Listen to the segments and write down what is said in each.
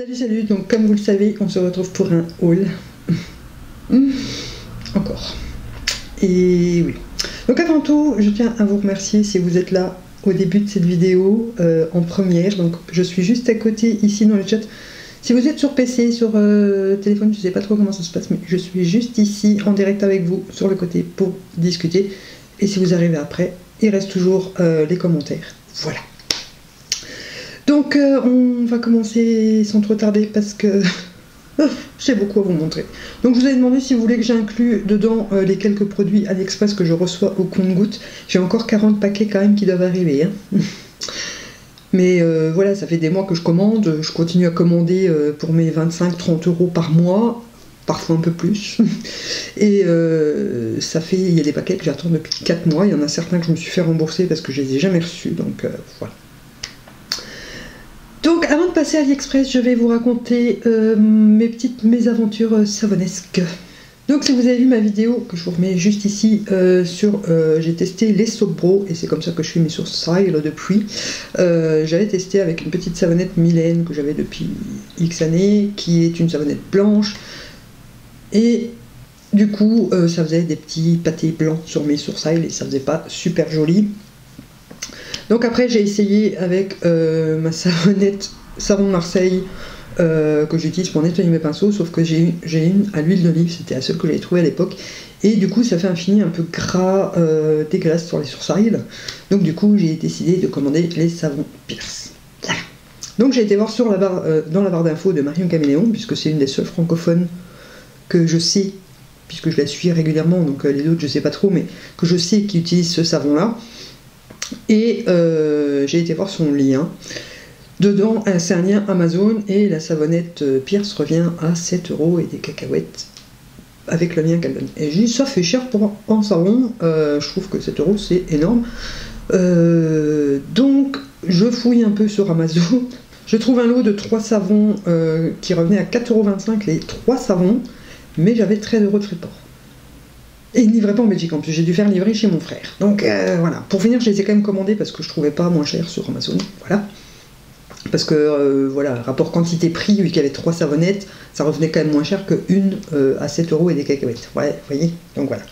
Salut, salut, donc comme vous le savez, on se retrouve pour un haul. Encore. Et oui. Donc avant tout, je tiens à vous remercier si vous êtes là au début de cette vidéo euh, en première. Donc je suis juste à côté ici dans le chat. Si vous êtes sur PC, sur euh, téléphone, je sais pas trop comment ça se passe, mais je suis juste ici en direct avec vous sur le côté pour discuter. Et si vous arrivez après, il reste toujours euh, les commentaires. Voilà. Donc euh, on va commencer sans trop tarder parce que j'ai beaucoup à vous montrer. Donc je vous ai demandé si vous voulez que j'inclue dedans euh, les quelques produits AliExpress que je reçois au compte-goutte. J'ai encore 40 paquets quand même qui doivent arriver. hein. Mais euh, voilà, ça fait des mois que je commande. Je continue à commander pour mes 25-30 euros par mois, parfois un peu plus. Et ça fait, il y a des paquets que j'attends depuis 4 mois. Il y en a certains que je me suis fait rembourser parce que je les ai jamais reçus. Donc voilà. Donc avant de passer à AliExpress, je vais vous raconter euh, mes petites mésaventures euh, savonesques. Donc si vous avez vu ma vidéo, que je vous remets juste ici, euh, sur j'ai testé les Sobro, et c'est comme ça que je fais mes sourcils depuis. Euh, j'avais testé avec une petite savonnette Mylène que j'avais depuis X années, qui est une savonnette blanche. Et du coup, ça faisait des petits pâtés blancs sur mes sourcils, et ça faisait pas super joli. Donc après j'ai essayé avec euh, ma savonnette savon Marseille euh, que j'utilise pour nettoyer mes pinceaux, sauf que j'ai une, à l'huile d'olive, c'était la seule que j'avais trouvée à l'époque. Et du coup ça fait un fini un peu gras, euh, dégueulasse sur les sourcils. Donc du coup j'ai décidé de commander les savons Pierce. Donc j'ai été voir dans la barre d'infos de Marion Caméléon, puisque c'est une des seules francophones que je sais, puisque je la suis régulièrement, donc les autres je sais pas trop, mais que je sais qui utilise ce savon là. Et euh, j'ai été voir son lien. Dedans, euh, c'est un lien Amazon et la savonnette euh, Pierce revient à 7 euros et des cacahuètes avec le lien qu'elle donne. Et j'ai dit, ça fait cher pour un savon, euh, je trouve que 7 euros c'est énorme. Donc, je fouille un peu sur Amazon. Je trouve un lot de 3 savons qui revenait à 4,25 euros les 3 savons, mais j'avais 13 euros de frais. Et ils ne livraient pas en Belgique en plus, j'ai dû faire livrer chez mon frère. Donc euh, voilà, pour finir, je les ai quand même commandés parce que je trouvais pas moins cher sur Amazon. Voilà. Parce que euh, voilà, rapport quantité-prix, vu qu'il y avait trois savonnettes, ça revenait quand même moins cher qu'une euh, à 7 euros et des cacahuètes. Ouais, voyez Donc voilà.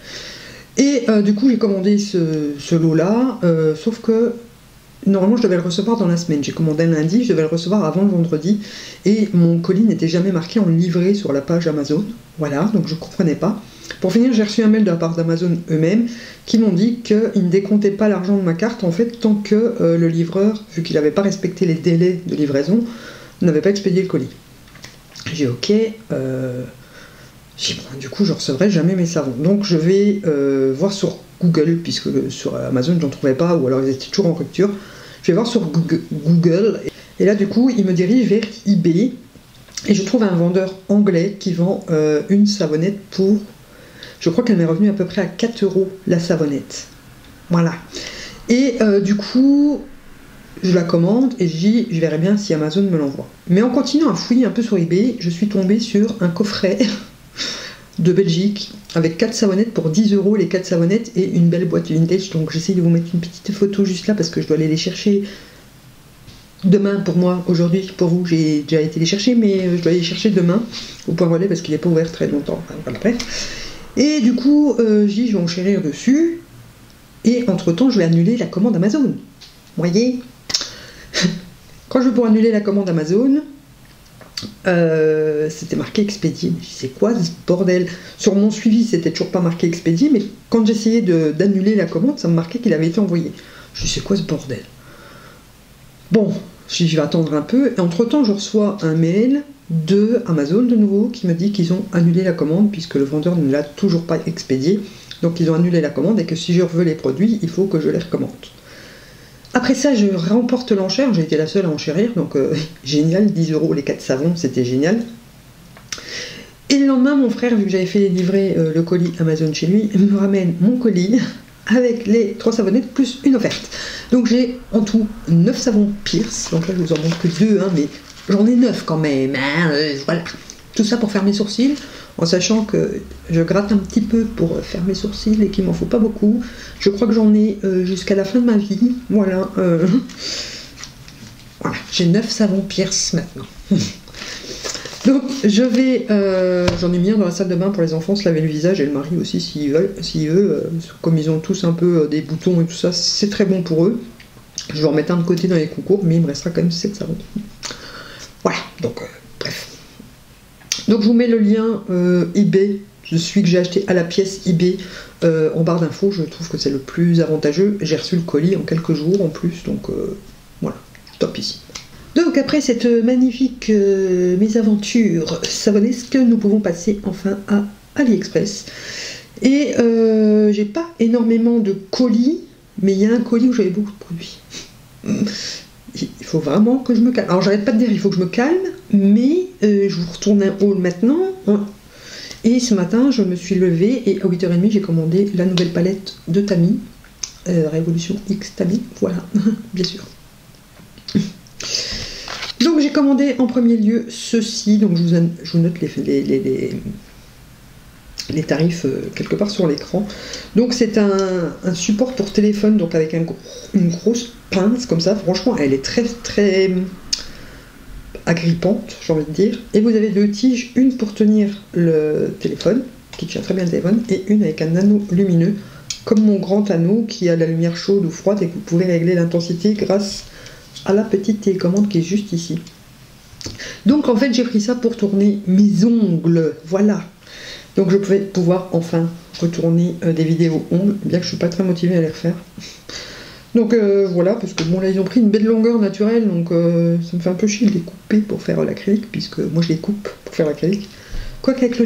Et du coup, j'ai commandé ce, lot-là, sauf que normalement, je devais le recevoir dans la semaine. J'ai commandé un lundi, je devais le recevoir avant le vendredi, et mon colis n'était jamais marqué en livré sur la page Amazon. Voilà, donc je ne comprenais pas. Pour finir, j'ai reçu un mail de la part d'Amazon eux-mêmes qui m'ont dit qu'ils ne décomptaient pas l'argent de ma carte en fait tant que euh, le livreur, vu qu'il n'avait pas respecté les délais de livraison, n'avait pas expédié le colis. J'ai dit, ok, euh, bon, du coup je recevrai jamais mes savons. Donc je vais euh, voir sur Google, puisque sur Amazon j'en trouvais pas, ou alors ils étaient toujours en rupture. Je vais voir sur Google, et là du coup il me dirige vers eBay et je trouve un vendeur anglais qui vend une savonnette pour je crois qu'elle m'est revenue à peu près à 4 euros la savonnette. Voilà. Et euh, du coup, je la commande et je dis, je verrai bien si Amazon me l'envoie. Mais en continuant à fouiller un peu sur eBay, je suis tombée sur un coffret de Belgique avec 4 savonnettes pour 10 euros les 4 savonnettes et une belle boîte vintage. Donc j'essaie de vous mettre une petite photo juste là parce que je dois aller les chercher demain pour moi, aujourd'hui pour vous. J'ai déjà été les chercher, mais euh, je dois les chercher demain au point relais parce qu'il n'est pas ouvert très longtemps. Enfin, bref. Et du coup, j'ai dit, je vais dessus. Et entre-temps, je vais annuler la commande Amazon. Voyez Quand je vais pour annuler la commande Amazon, euh, c'était marqué expédié. C'est quoi ce bordel? Sur mon suivi, c'était toujours pas marqué expédié, mais quand j'essayais d'annuler la commande, ça me marquait qu'il avait été envoyé. Je c'est quoi ce bordel? Bon, je vais attendre un peu. Et entre-temps, je reçois un mail de Amazon de nouveau qui me dit qu'ils ont annulé la commande puisque le vendeur ne l'a toujours pas expédié. Donc ils ont annulé la commande et que si je veux les produits, il faut que je les recommande. Après ça, je remporte l'enchère. J'ai été la seule à enchérir, donc euh, génial, 10 euros les 4 savons, c'était génial. Et le lendemain, mon frère, vu que j'avais fait livrer euh, le colis Amazon chez lui, me ramène mon colis avec les 3 savonnettes plus une offerte. Donc j'ai en tout 9 savons Pierce. Donc là, je vous en montre que 2, hein, mais j'en ai 9 quand même. hein, euh, voilà. Tout ça pour faire mes sourcils, en sachant que je gratte un petit peu pour faire mes sourcils et qu'il m'en faut pas beaucoup. Je crois que j'en ai euh, jusqu'à la fin de ma vie. Voilà. euh. Voilà, j'ai 9 savons Pierce maintenant. Donc je vais, euh, j'en ai mis un dans la salle de bain pour les enfants se laver le visage et le mari aussi s'ils veulent, s'ils veulent, euh, comme ils ont tous un peu euh, des boutons et tout ça, c'est très bon pour eux. Je vais en mettre un de côté dans les concours, mais il me restera quand même 7 savons. Voilà, donc bref. Donc je vous mets le lien eBay, de celui que j'ai acheté à la pièce eBay en barre d'infos. Je trouve que c'est le plus avantageux. J'ai reçu le colis en quelques jours en plus, donc voilà, top ici. Donc après cette magnifique euh, mésaventure savonesque, nous pouvons passer enfin à AliExpress. Et euh, j'ai pas énormément de colis, mais il y a un colis où j'avais beaucoup de produits. Il faut vraiment que je me calme. Alors j'arrête pas de dire il faut que je me calme, mais euh, je vous retourne un haul maintenant. Hein. Et ce matin, je me suis levée et à 8h30, j'ai commandé la nouvelle palette de Tami. Révolution X Tami, voilà, bien sûr. Donc j'ai commandé en premier lieu ceci, donc je vous, note les, les, tarifs euh, quelque part sur l'écran. Donc c'est un, support pour téléphone, donc avec une grosse pince comme ça, franchement elle est très très agrippante, j'ai envie de dire. Et vous avez deux tiges, une pour tenir le téléphone, qui tient très bien le téléphone, et une avec un anneau lumineux, comme mon grand anneau qui a la lumière chaude ou froide et que vous pouvez régler l'intensité grâce à la petite télécommande qui est juste ici. Donc en fait j'ai pris ça pour tourner mes ongles, voilà. Donc je pouvais pouvoir enfin retourner euh, des vidéos ongles, bien que je suis pas très motivée à les refaire. Donc euh, voilà, parce que bon là ils ont pris une belle longueur naturelle, donc euh, ça me fait un peu chier de les couper pour faire l'acrylique, puisque moi je les coupe pour faire l'acrylique. Quoique avec,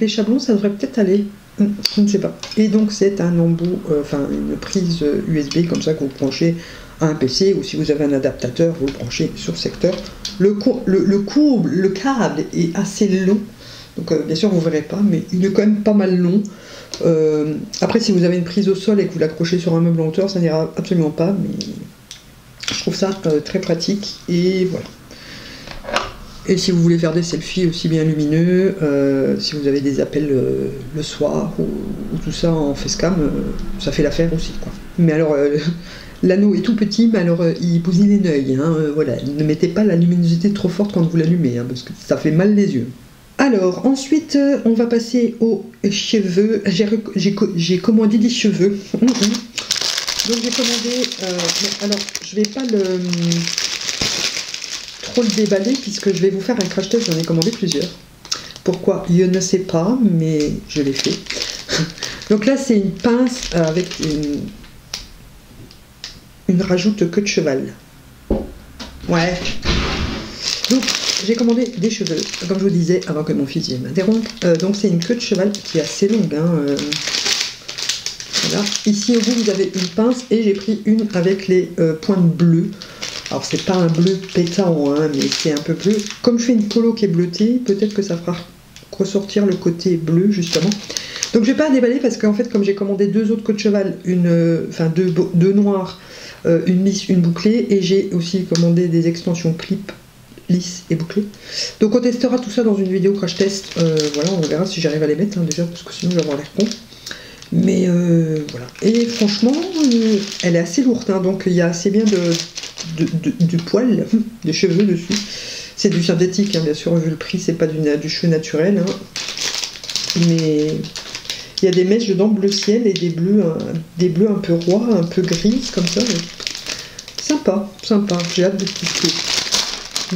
les chablons ça devrait peut-être aller, hum, je ne sais pas. Et donc c'est un embout, enfin une prise USB comme ça que vous branchez un PC ou si vous avez un adaptateur, vous le branchez sur secteur. Le, le, le, courbe, le câble est assez long, donc euh, bien sûr vous verrez pas, mais il est quand même pas mal long. Euh, après, si vous avez une prise au sol et que vous l'accrochez sur un meuble en hauteur, ça n'ira absolument pas, mais je trouve ça euh, très pratique et voilà. Et si vous voulez faire des selfies aussi bien lumineux, si vous avez des appels le soir ou, tout ça en facecam, ça fait l'affaire aussi. Mais alors, L'anneau est tout petit, mais alors il bousille les. Hein, voilà. Ne mettez pas la luminosité trop forte quand vous l'allumez, hein, parce que ça fait mal les yeux. Alors, ensuite, euh, on va passer aux cheveux. J'ai commandé des cheveux. Hum. Donc, j'ai commandé. alors, je vais pas le trop le déballer, puisque je vais vous faire un crash test. J'en ai commandé plusieurs. Pourquoi? Je ne sais pas, mais je l'ai fait. Donc là, c'est une pince avec une une rajoute queue de cheval. Ouais. Donc, j'ai commandé des cheveux, comme je vous disais, avant que mon fils vienne m'interrompre. Euh, donc, c'est une queue de cheval qui est assez longue. Hein, euh. Voilà. Ici, au bout, vous avez une pince et j'ai pris une avec les euh, pointes bleues. Alors, c'est pas un bleu pétant, hein, mais c'est un peu bleu. Comme je fais une polo qui est bleutée, peut-être que ça fera ressortir le côté bleu, justement. Donc, je vais pas déballer parce qu'en fait, comme j'ai commandé deux autres queues de cheval, une, enfin deux, deux noirs euh, une lisse, une bouclée, et j'ai aussi commandé des extensions clip lisses et bouclées. Donc on testera tout ça dans une vidéo crash test. Euh, voilà, on verra si j'arrive à les mettre hein, déjà, parce que sinon je vais l'air con. Mais euh, voilà. Et franchement, elle est assez lourde, hein, donc il y a assez bien de, du poil, de cheveux dessus. C'est du synthétique, hein, bien sûr, vu le prix, c'est pas du, cheveu naturel. Mais il y a des mèches dedans bleu ciel et des bleus, des bleus un peu rois, un peu gris, comme ça. Sympa, sympa, j'ai hâte de tester.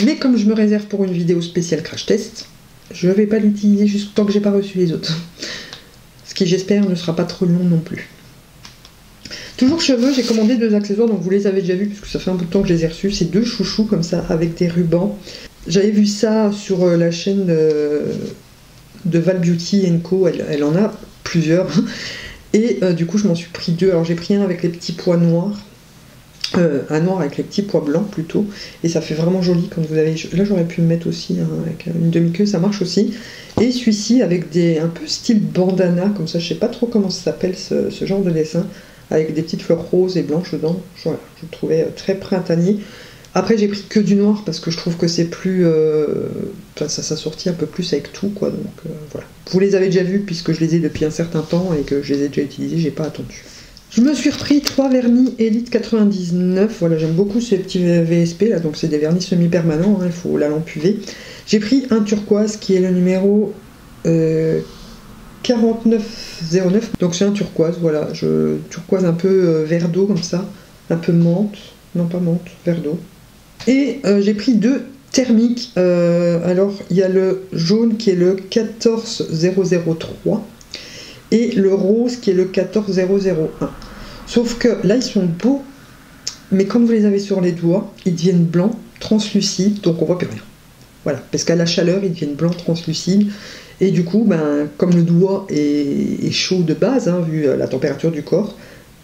Mais comme je me réserve pour une vidéo spéciale crash test, je ne vais pas l'utiliser juste tant que j'ai pas reçu les autres. Ce qui j'espère ne sera pas trop long non plus. Toujours cheveux, j'ai commandé deux accessoires, donc vous les avez déjà vus puisque ça fait un bout de temps que je les ai reçus. C'est deux chouchous comme ça avec des rubans. J'avais vu ça sur euh, la chaîne de, de Val Beauty Co. elle, en a plusieurs. Et euh, du coup, je m'en suis pris deux. Alors, j'ai pris un avec les petits pois noirs. Euh, un noir avec les petits pois blancs plutôt et ça fait vraiment joli comme vous avez là j'aurais pu me mettre aussi hein, avec une demi-queue ça marche aussi et celui-ci avec des un peu style bandana comme ça je sais pas trop comment ça s'appelle ce, genre de dessin avec des petites fleurs roses et blanches dedans je trouvais euh, très printanier après, j'ai pris que du noir parce que je trouve que c'est plus. Euh, ça s'assortit un peu plus avec tout, quoi. Donc euh, voilà. Vous les avez déjà vus puisque je les ai depuis un certain temps et que je les ai déjà utilisés, j'ai pas attendu. Je me suis repris trois vernis Elite 99. Voilà, j'aime beaucoup ces petits VSP là, donc c'est des vernis semi-permanents, hein, il faut la lampe UV. J'ai pris un turquoise qui est le numéro 4909. Donc c'est un turquoise, voilà. Turquoise un peu vert d'eau comme ça. Un peu menthe. Non pas menthe, vert d'eau. Et j'ai pris deux thermiques. alors il y a le jaune qui est le 14003 et le rose qui est le 14001. Sauf que là, ils sont beaux, mais quand vous les avez sur les doigts, ils deviennent blancs, translucides, donc on voit plus rien. Voilà, parce qu'à la chaleur, ils deviennent blancs, translucides, et du coup, ben, comme le doigt est, chaud de base, hein, vu la température du corps,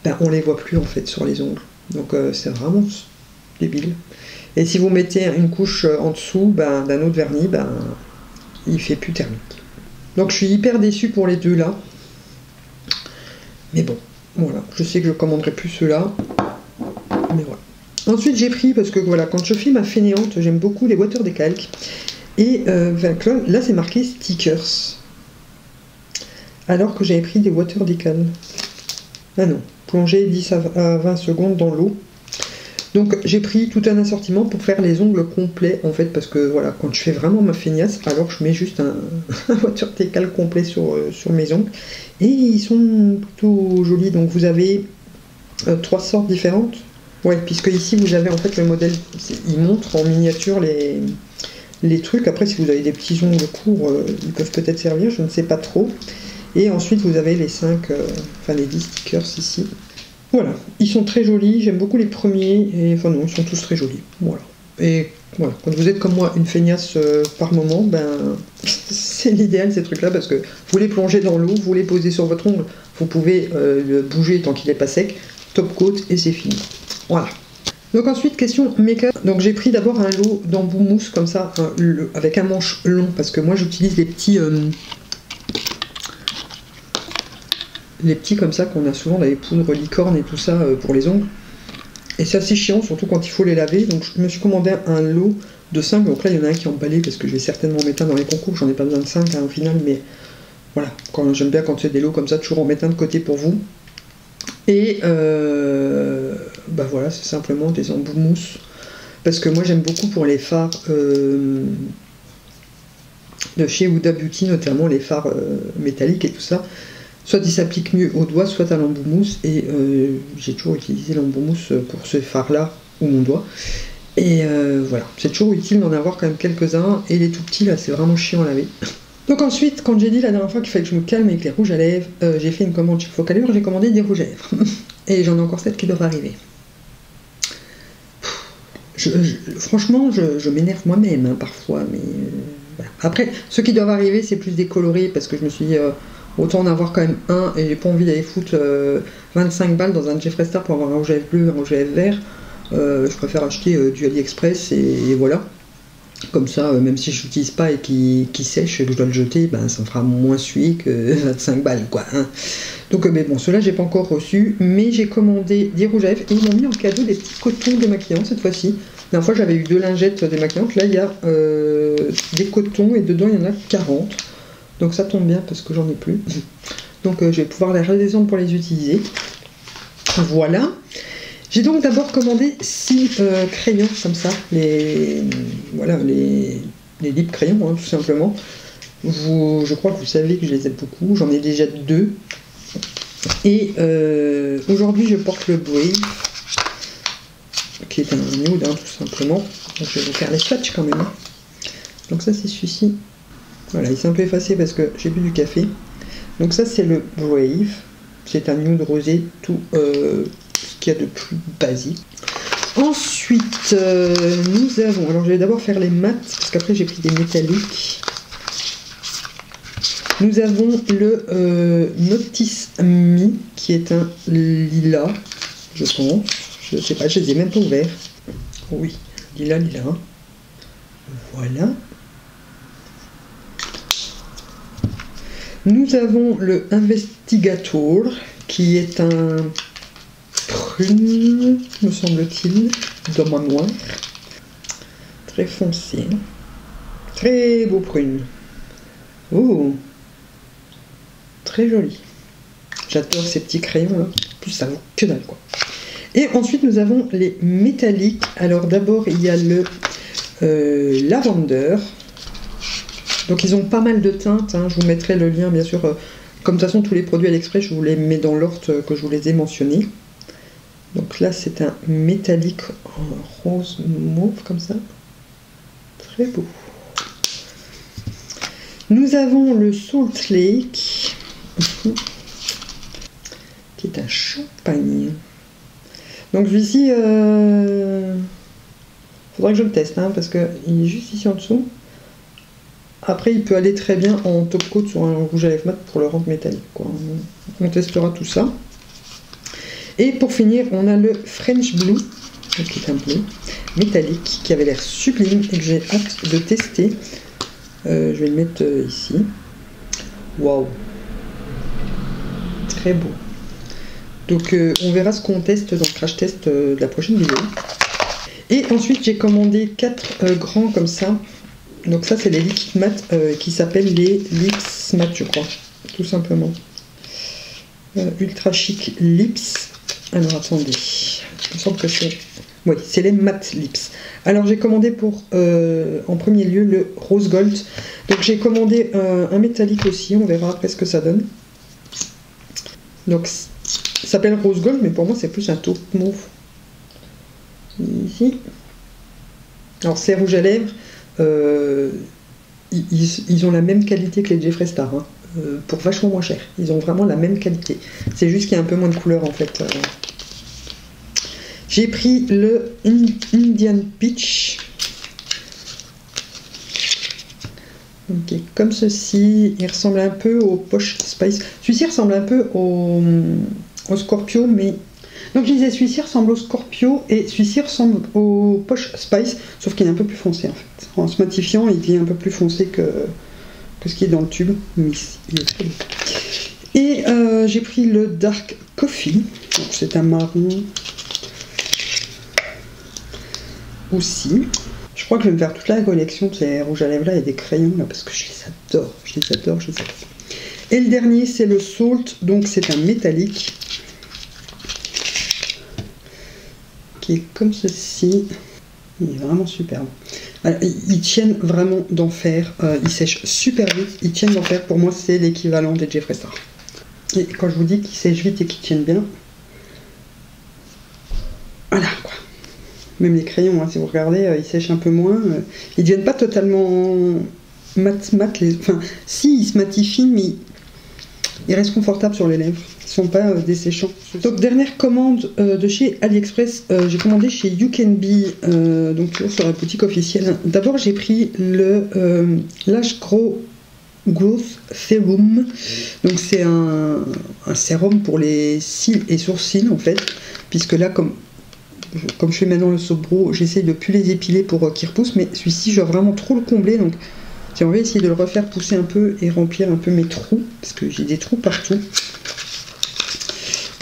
ben, on les voit plus en fait sur les ongles. Donc euh, c'est vraiment débile. Et si vous mettez une couche en dessous ben, d'un autre vernis, ben, il fait plus thermique. Donc je suis hyper déçu pour les deux là. Mais bon, voilà, je sais que je commanderai plus ceux-là. Mais voilà. Ensuite, j'ai pris, parce que voilà, quand je fais ma fainéante, j'aime beaucoup les water décalques. Et euh, là, c'est marqué stickers. Alors que j'avais pris des water décal. Ah non, plonger 10 à 20 secondes dans l'eau. Donc j'ai pris tout un assortiment pour faire les ongles complets en fait parce que voilà quand je fais vraiment ma feignasse alors je mets juste un, water décal complet sur, euh, sur mes ongles. Et ils sont plutôt jolis. Donc vous avez euh, trois sortes différentes. Ouais puisque ici vous avez en fait le modèle il montre en miniature les, les trucs. Après si vous avez des petits ongles courts euh, ils peuvent peut-être servir je ne sais pas trop. Et ensuite vous avez les 5 enfin les 10 stickers ici voilà, ils sont très jolis, j'aime beaucoup les premiers, et enfin non, ils sont tous très jolis. Voilà. Et voilà, quand vous êtes comme moi une feignasse euh, par moment, ben c'est l'idéal ces trucs-là parce que vous les plongez dans l'eau, vous les posez sur votre ongle, vous pouvez euh, le bouger tant qu'il n'est pas sec, top coat et c'est fini. Voilà. Donc ensuite, question make-up. Donc j'ai pris d'abord un lot d'embout mousse comme ça, avec un manche long, parce que moi j'utilise les petits, euh, les petits comme ça qu'on a souvent dans les poudres licorne et tout ça euh, pour les ongles. Et c'est assez chiant, surtout quand il faut les laver. Donc je me suis commandé un lot de 5. Donc là, il y en a un qui est emballé parce que je vais certainement en mettre un dans les concours. J'en ai pas besoin de 5 hein, au final, mais voilà. J'aime bien quand c'est des lots comme ça, toujours en mettre un de côté pour vous. Et euh, bah voilà, c'est simplement des embouts mousse. Parce que moi, j'aime beaucoup pour les fards euh, de chez Huda Beauty, notamment les fards métalliques et tout ça soit il s'applique mieux au doigt, soit à l'embout-mousse. Et euh, j'ai toujours utilisé l'embout-mousse pour ce phare-là, ou mon doigt. Et euh, voilà, c'est toujours utile d'en avoir quand même quelques-uns. Et les tout petits, là, c'est vraiment chiant à laver. Donc ensuite, quand j'ai dit la dernière fois qu'il fallait que je me calme avec les rouges à lèvres, euh, j'ai fait une commande chez Focalure, j'ai commandé des rouges à lèvres. et j'en ai encore 7 qui doivent arriver. franchement, je, m'énerve moi-même hein, parfois, mais Après, ceux qui doivent arriver, c'est plus décoloré parce que je me suis Autant en avoir quand même un et j'ai pas envie d'aller foutre 25 euh, balles dans un Jeffree Star pour avoir un rouge à lèvres bleu, un rouge à lèvres vert. Euh, je préfère acheter euh, du AliExpress et, voilà. Comme ça, même si je l'utilise pas et qui, sèche et que je dois le jeter, ben, ça me fera moins suie que 25 balles. quoi. Hein. Donc, mais bon, ceux-là, j'ai pas encore reçu, mais j'ai commandé des rouges à lèvres et ils m'ont mis en cadeau des petits cotons démaquillants cette fois-ci. La dernière fois, j'avais eu deux lingettes démaquillantes. Là, il y a des cotons et dedans, il y en a 40. Donc ça tombe bien parce que j'en ai plus. Donc euh, je vais pouvoir les redescendre pour les utiliser. Voilà. J'ai donc d'abord commandé 6 euh, crayons comme ça, les voilà les, les crayons hein, tout simplement. Je crois que vous savez que je les aime beaucoup, j'en ai déjà deux. Et euh, aujourd'hui je porte le Brave, qui est un nude hein, tout simplement. Je vais vous faire les swatchs quand même. Donc ça c'est celui-ci voilà, il s'est un peu effacé parce que j'ai bu du café. Donc ça c'est le Brave. C'est un nude rosé, tout euh, ce qu'il y a de plus basique. Ensuite, euh, nous avons... Alors je vais d'abord faire les mats, parce qu'après j'ai pris des métalliques. Nous avons le euh, Notice Me, qui est un lilas, je pense. Je sais pas, je les ai même pas ouverts. Oui, lilas, lilas. Voilà. Nous avons le Investigator, qui est un prune, me semble-t-il, d'homme noir. Très foncé. Très beau prune. Oh Très joli. J'adore ces petits crayons là. plus ça vaut que dalle quoi. Et ensuite nous avons les métalliques. Alors d'abord il y a le euh, lavender Donc ils ont pas mal de teintes, hein. je vous mettrai le lien bien sûr. Euh, comme de toute façon tous les produits AliExpress, je vous les mets dans l'ordre que je vous les ai mentionnés. Donc là c'est un métallique rose mauve comme ça. Très beau. Nous avons le Salt Lake, qui est un champagne. Donc celui-ci, euh... faudra que je le teste, hein, parce qu'il est juste ici en dessous. Après, il peut aller très bien en top coat sur un rouge à lèvres mat pour le rendre métallique. On testera tout ça. Et pour finir, on a le French Blue, qui est un bleu métallique, qui avait l'air sublime et que j'ai hâte de tester. Euh, je vais le mettre euh, ici. Waouh Très beau. Donc euh, on verra ce qu'on teste dans le crash test de la prochaine vidéo. Et ensuite j'ai commandé 4 grands comme ça. Donc ça c'est les liquides mat qui s'appellent les Lips Mat je crois. Tout simplement. ultra chic Lips. Alors attendez. Il me semble que c'est oui, c'est les matte lips. Alors j'ai commandé pour, euh, en premier lieu, le rose gold. Donc j'ai commandé euh, un métallique aussi, on verra après ce que ça donne. Donc ça s'appelle rose gold, mais pour moi c'est plus un taupe mauve. Ici. Alors c'est rouge à lèvres. Euh, ils, ont la même qualité que les Jeffree Star, hein, pour vachement moins cher. Ils ont vraiment la même qualité. C'est juste qu'il y a un peu moins de couleur en fait. J'ai pris le Indian Peach. Comme ceci, il ressemble un peu au Poche Spice. Celui-ci ressemble un peu au, Scorpio, mais donc je disais, celui-ci ressemble au Scorpio et celui-ci ressemble au Poche Spice, sauf qu'il est un peu plus foncé en fait. En se matifiant, il devient un peu plus foncé que, que ce qui est dans le tube. Mais et euh, j'ai pris le Dark Coffee, c'est un marron aussi. Je crois que je vais me faire toute la collection de ces rouges à lèvres là et des crayons là parce que je les adore, je les adore, je les adore. Et le dernier c'est le Salt, donc c'est un métallique qui est comme ceci. Il est vraiment superbe. ils tiennent vraiment d'enfer, euh, ils sèchent super vite, ils tiennent d'enfer. Pour moi c'est l'équivalent des Jeffree Star. Et quand je vous dis qu'ils sèchent vite et qu'ils tiennent bien, voilà quoi. Même les crayons, hein, si vous regardez, euh, ils sèchent un peu moins. Euh, ils ne deviennent pas totalement mat mat. Les... Enfin, si, ils se matifient, mais ils restent confortables sur les lèvres. Sont pas euh, desséchants. Donc dernière commande de chez AliExpress, j'ai commandé chez You Can Be, donc toujours sur la boutique officielle. D'abord j'ai pris le Lash Grow Growth Serum. Donc c'est un, sérum pour les cils et sourcils en fait, puisque là comme comme je fais maintenant le sobro, j'essaie de plus les épiler pour euh, qu'ils repoussent, mais celui-ci, je dois vraiment trop le combler, donc on va essayer de le refaire pousser un peu et remplir un peu mes trous, parce que j'ai des trous partout.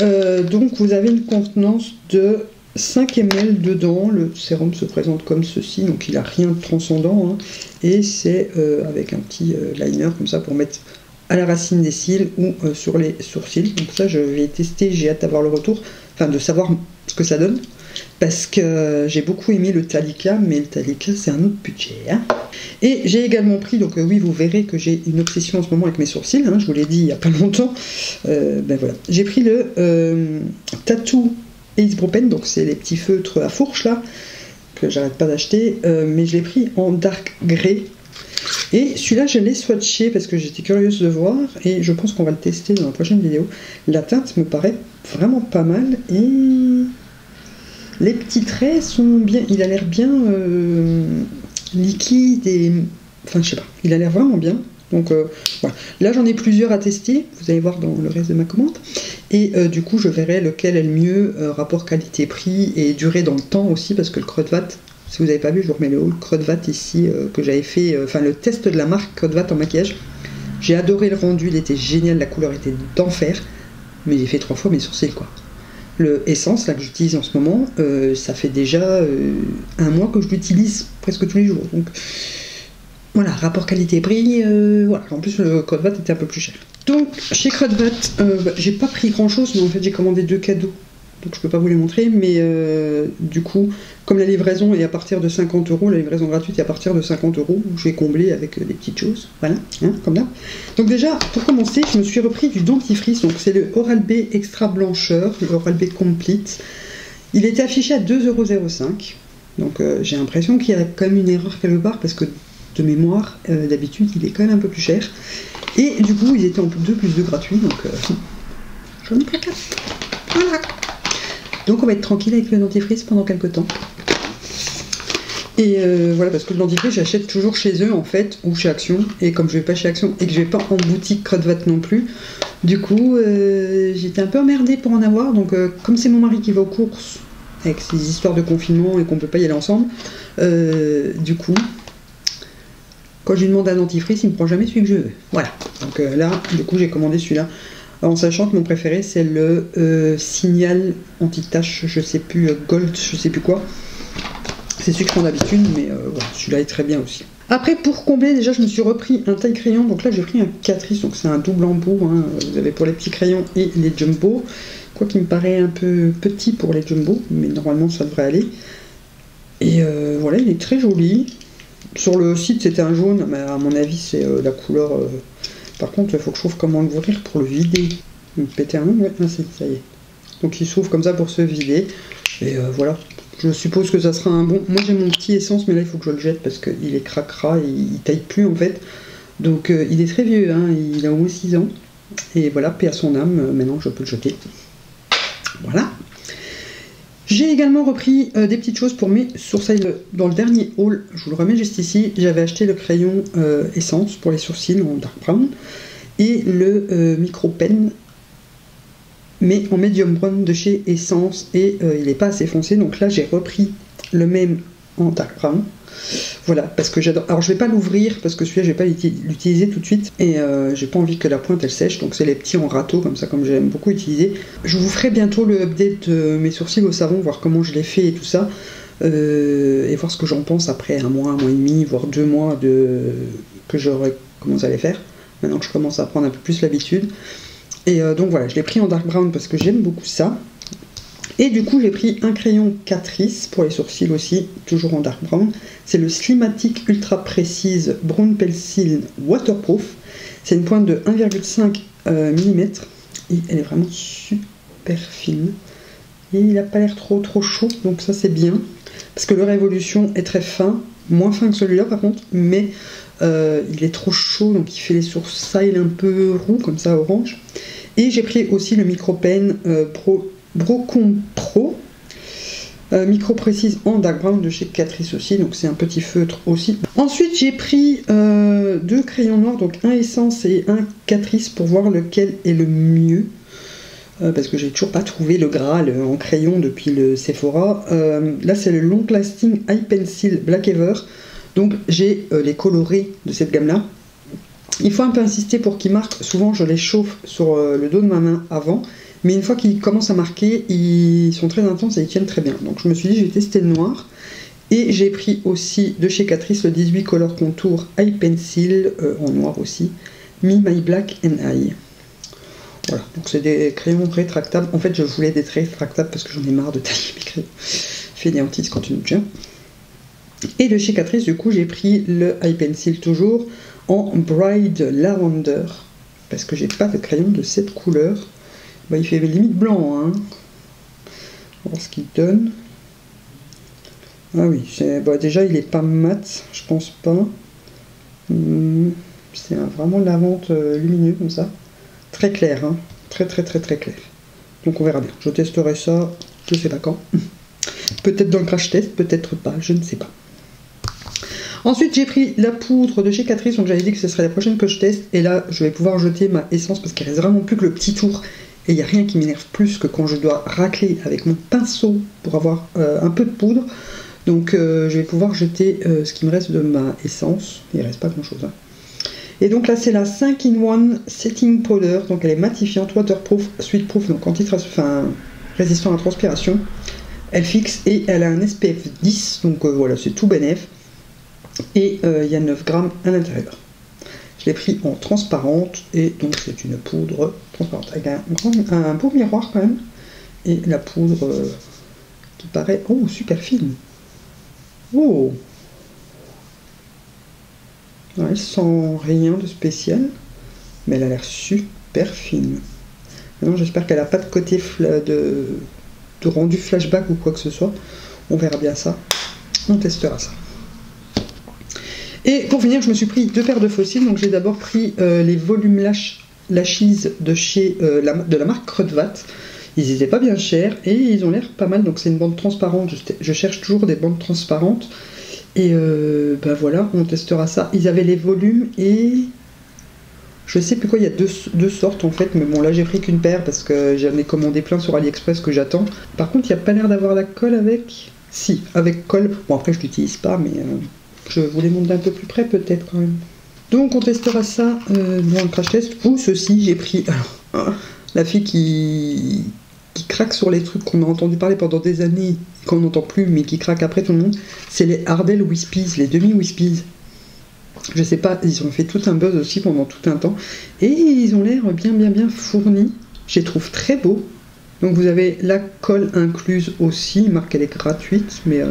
Euh, donc vous avez une contenance de 5 ml dedans, le sérum se présente comme ceci, donc il n'a rien de transcendant, hein. et c'est euh, avec un petit liner comme ça pour mettre à la racine des cils ou sur les sourcils. Donc ça je vais tester, j'ai hâte d'avoir le retour, enfin de savoir ce que ça donne parce que j'ai beaucoup aimé le Talika, mais le Talika c'est un autre budget. Hein. Et j'ai également pris, donc euh, oui, vous verrez que j'ai une obsession en ce moment avec mes sourcils, hein, je vous l'ai dit il n'y a pas longtemps. Euh, ben voilà, j'ai pris le euh, Tattoo donc c'est les petits feutres à fourche là, que j'arrête pas d'acheter, mais je l'ai pris en dark grey. Et celui-là, je l'ai swatché parce que j'étais curieuse de voir et je pense qu'on va le tester dans la prochaine vidéo. La teinte me paraît vraiment pas mal et les petits traits sont bien. Il a l'air bien euh, liquide et. Enfin, je sais pas. Il a l'air vraiment bien. Donc euh, voilà. Là, j'en ai plusieurs à tester. Vous allez voir dans le reste de ma commande. Et euh, du coup, je verrai lequel est le mieux, rapport qualité-prix et durée dans le temps aussi, parce que le creux de vat, si vous n'avez pas vu, je vous remets le vat ici, que j'avais fait, enfin le test de la marque creux de vat en maquillage. J'ai adoré le rendu, il était génial, la couleur était d'enfer, mais j'ai fait trois fois mes sourcils quoi. Le Essence, là, que j'utilise en ce moment, euh, ça fait déjà euh, un mois que je l'utilise presque tous les jours. Donc voilà, rapport qualité-prix, euh, voilà. En plus, le Code était un peu plus cher. Donc, chez Crodvat, bah, j'ai pas pris grand chose, mais en fait, j'ai commandé deux cadeaux donc je peux pas vous les montrer, mais euh, du coup, comme la livraison est à partir de 50 euros, la livraison gratuite est à partir de 50 euros, je vais combler avec des petites choses, voilà, hein, comme là. Donc déjà, pour commencer, je me suis repris du dentifrice, donc c'est le Oral-B Extra Blancheur, le Oral-B Complete. Il était affiché à 2,05€, donc j'ai l'impression qu'il y a quand même une erreur quelque part, parce que de mémoire, d'habitude, il est quand même un peu plus cher. Et du coup, ils étaient en 2 plus 2 gratuits, donc euh, j'en ai pris 4. Voilà. Donc on va être tranquille avec le dentifrice pendant quelques temps. Et euh, voilà, parce que le dentifrice, j'achète toujours chez eux en fait, ou chez Action. Et comme je vais pas chez Action et que je vais pas en boutique Crudvat non plus, du coup, euh, j'étais un peu emmerdée pour en avoir. Donc, comme c'est mon mari qui va aux courses avec ces histoires de confinement et qu'on peut pas y aller ensemble, du coup, quand je lui demande un dentifrice, il me prend jamais celui que je veux. Voilà. Donc euh, là, du coup, j'ai commandé celui-là. En sachant que mon préféré, c'est le euh, Signal anti-tache, je sais plus, euh, Gold, je sais plus quoi. C'est celui que je prends d'habitude, mais voilà, celui-là est très bien aussi. Après, pour combler, déjà, je me suis repris un taille crayon. Donc là, j'ai pris un Catrice, donc c'est un double embout. Hein. Vous avez pour les petits crayons et les jumbo. Quoi qu'il me paraît un peu petit pour les jumbo, mais normalement, ça devrait aller. Et voilà, il est très joli. Sur le site, c'était un jaune, mais à mon avis, c'est euh, la couleur. Euh. Par contre, il faut que je trouve comment l'ouvrir pour le vider. Me pétait un ouais, ah, ça y est. Donc il s'ouvre comme ça pour se vider. Et euh, voilà. Je suppose que ça sera un bon. Moi j'ai mon petit essence, mais là il faut que je le jette parce qu'il est cracra, il, il taille plus en fait. Donc il est très vieux, hein, il a au moins 6 ans. Et voilà, paix à son âme, maintenant je peux le jeter. Voilà. J'ai également repris euh, des petites choses pour mes sourcils. Dans le dernier haul, je vous le remets juste ici, j'avais acheté le crayon euh, essence pour les sourcils en dark brown et le euh, micro pen mais en medium brown de chez Essence et il n'est pas assez foncé donc là j'ai repris le même en dark brown voilà, parce que j'adore. Alors je vais pas l'ouvrir parce que celui-là je vais pas l'utiliser tout de suite et euh, j'ai pas envie que la pointe elle sèche, donc c'est les petits en râteau comme ça, comme j'aime beaucoup utiliser. Je vous ferai bientôt le update de mes sourcils au savon, voir comment je les fais et tout ça. Euh, et voir ce que j'en pense après un mois, un mois et demi, voire deux mois de que j'aurais commencé à les faire. Maintenant que je commence à prendre un peu plus l'habitude. Et euh, donc voilà, je l'ai pris en dark brown parce que j'aime beaucoup ça. Et du coup, j'ai pris un crayon Catrice pour les sourcils aussi, toujours en dark brown. C'est le Slimatic Ultra Précise Brown Pencil Waterproof. C'est une pointe de 1,5 euh, mm et elle est vraiment super fine. Et il n'a pas l'air trop trop chaud, donc ça c'est bien. Parce que le Révolution est très fin, moins fin que celui-là par contre, mais euh, il est trop chaud, donc il fait les sourcils un peu roux, comme ça orange. Et j'ai pris aussi le Micro Pen euh, Pro Brocon Pro. Euh, micro précise en dark brown de chez Catrice aussi, donc c'est un petit feutre aussi. Ensuite j'ai pris euh, deux crayons noirs, donc un essence et un Catrice pour voir lequel est le mieux. Euh, parce que j'ai toujours pas trouvé le Graal en crayon depuis le Sephora. là c'est le Long Lasting Eye Pencil Black Ever. Donc j'ai les colorés de cette gamme là. Il faut un peu insister pour qu'ils marquent. Souvent je les chauffe sur le dos de ma main avant mais une fois qu'ils commencent à marquer, ils sont très intenses et ils tiennent très bien. Donc je me suis dit, j'ai testé le noir. Et j'ai pris aussi de chez Catrice le 18 Color Contour Eye Pencil, euh, en noir aussi, Me My Black and Eye. Voilà, donc c'est des crayons rétractables. En fait, je voulais des rétractables parce que j'en ai marre de tailler mes crayons fainéantistes quand tu nous tiens. Et de chez Catrice, du coup, j'ai pris le Eye Pencil toujours en Bride Lavender parce que j'ai pas de crayon de cette couleur. Bah, il fait limite blanc. Hein. On va voir ce qu'il donne. Ah oui, bah, déjà il est pas mat, je pense pas. Hmm, c'est vraiment la vente euh, lumineux comme ça. Très clair, hein. très très très très clair. Donc on verra bien. Je testerai ça, je sais pas quand. peut-être dans le crash test, peut-être pas, je ne sais pas. Ensuite, j'ai pris la poudre de chez Catrice, donc j'avais dit que ce serait la prochaine que je teste. Et là, je vais pouvoir jeter ma essence parce qu'il reste vraiment plus que le petit tour et il n'y a rien qui m'énerve plus que quand je dois racler avec mon pinceau pour avoir euh, un peu de poudre. Donc euh, je vais pouvoir jeter euh, ce qui me reste de ma essence. Il ne reste pas grand chose. Hein. Et donc là c'est la 5 in 1 Setting Powder. Donc elle est matifiante, waterproof, sweetproof, donc anti enfin, résistant à la transpiration. Elle fixe et elle a un SPF 10. Donc voilà, c'est tout bénef. Et il y a 9 grammes à l'intérieur. Je l'ai pris en transparente et donc c'est une poudre transparente avec un, beau miroir quand même et la poudre euh, qui paraît oh super fine. Oh ouais, sans rien de spécial, mais elle a l'air super fine. Maintenant j'espère qu'elle n'a pas de côté de, de rendu flashback ou quoi que ce soit. On verra bien ça. On testera ça. Et pour finir, je me suis pris deux paires de fossiles. Donc j'ai d'abord pris euh, les volumes Lachies de chez euh, la, de la marque Crudvat. Ils n'étaient pas bien chers et ils ont l'air pas mal. Donc c'est une bande transparente. Je, cherche toujours des bandes transparentes. Et ben voilà, on testera ça. Ils avaient les volumes et je sais plus quoi, il y a deux, deux sortes en fait, mais bon là j'ai pris qu'une paire parce que j'en ai commandé plein sur AliExpress que j'attends. Par contre, il n'y a pas l'air d'avoir la colle avec? Si, avec colle. Bon après je l'utilise pas, mais je vous les montre d'un peu plus près peut-être quand même. Donc on testera ça euh, dans le crash test. Ou ceci, j'ai pris la fille qui, craque sur les trucs qu'on a entendu parler pendant des années, qu'on n'entend plus, mais qui craque après tout le monde. C'est les Ardell Wispies, les demi-Wispies. Je sais pas, ils ont fait tout un buzz aussi pendant tout un temps. Et ils ont l'air bien bien bien fournis. Je les trouve très beaux. Donc vous avez la colle incluse aussi, marque qu'elle est gratuite, mais euh,